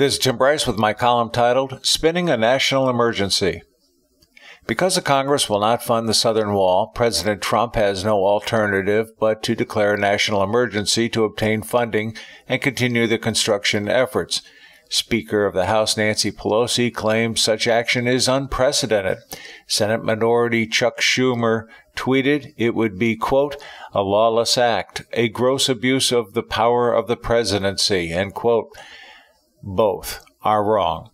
This is Tim Bryce with my column titled Spinning a National Emergency. Because the Congress will not fund the Southern Wall, President Trump has no alternative but to declare a national emergency to obtain funding and continue the construction efforts. Speaker of the House Nancy Pelosi claims such action is unprecedented. Senate Minority Chuck Schumer tweeted it would be, quote, a lawless act, a gross abuse of the power of the presidency, end quote. Both are wrong.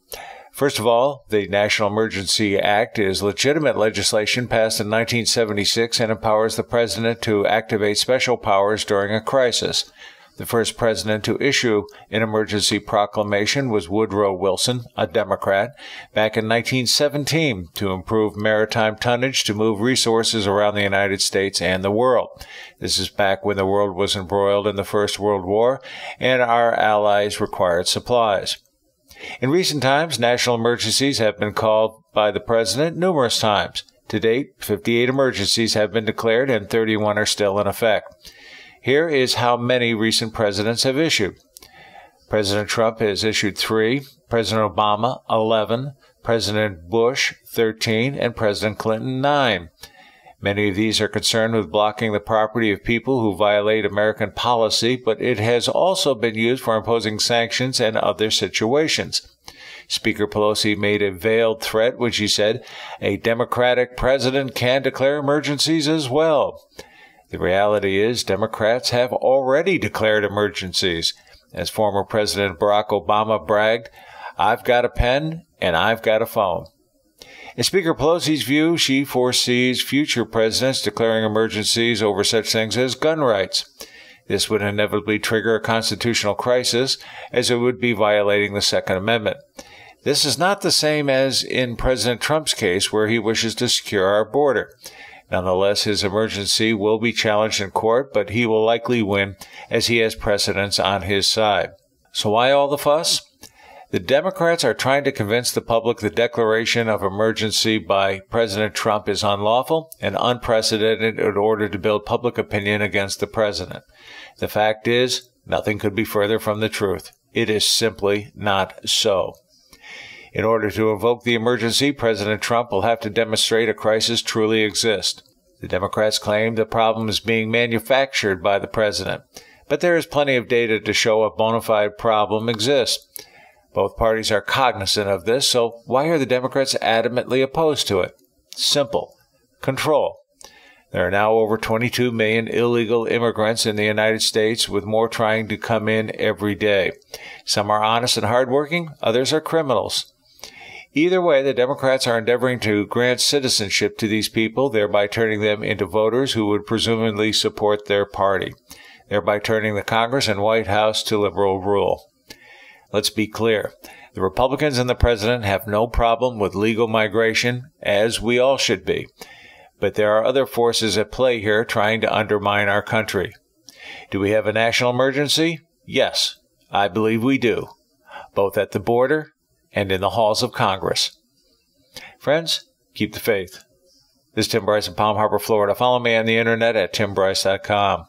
First of all, the National Emergency Act is legitimate legislation passed in 1976 and empowers the president to activate special powers during a crisis. The first president to issue an emergency proclamation was Woodrow Wilson, a Democrat, back in 1917 to improve maritime tonnage to move resources around the United States and the world. This is back when the world was embroiled in the First World War and our allies required supplies. In recent times, national emergencies have been called by the president numerous times. To date, 58 emergencies have been declared and 31 are still in effect. Here is how many recent presidents have issued. President Trump has issued three, President Obama, 11, President Bush, 13, and President Clinton, 9. Many of these are concerned with blocking the property of people who violate American policy, but it has also been used for imposing sanctions and other situations. Speaker Pelosi made a veiled threat when she said a Democratic president can declare emergencies as well. The reality is, Democrats have already declared emergencies. As former President Barack Obama bragged, I've got a pen and I've got a phone. In Speaker Pelosi's view, she foresees future presidents declaring emergencies over such things as gun rights. This would inevitably trigger a constitutional crisis, as it would be violating the Second Amendment. This is not the same as in President Trump's case, where he wishes to secure our border. Nonetheless, his emergency will be challenged in court, but he will likely win as he has precedents on his side. So why all the fuss? The Democrats are trying to convince the public the declaration of emergency by President Trump is unlawful and unprecedented in order to build public opinion against the president. The fact is, nothing could be further from the truth. It is simply not so. In order to invoke the emergency, President Trump will have to demonstrate a crisis truly exists. The Democrats claim the problem is being manufactured by the president, but there is plenty of data to show a bona fide problem exists. Both parties are cognizant of this, so why are the Democrats adamantly opposed to it? Simple. Control. There are now over 22 million illegal immigrants in the United States, with more trying to come in every day. Some are honest and hardworking, others are criminals. Either way, the Democrats are endeavoring to grant citizenship to these people, thereby turning them into voters who would presumably support their party, thereby turning the Congress and White House to liberal rule. Let's be clear. The Republicans and the president have no problem with legal migration, as we all should be. But there are other forces at play here trying to undermine our country. Do we have a national emergency? Yes, I believe we do, both at the border and in the halls of Congress. Friends, keep the faith. This is Tim Bryce in Palm Harbor, Florida. Follow me on the internet at timbryce.com.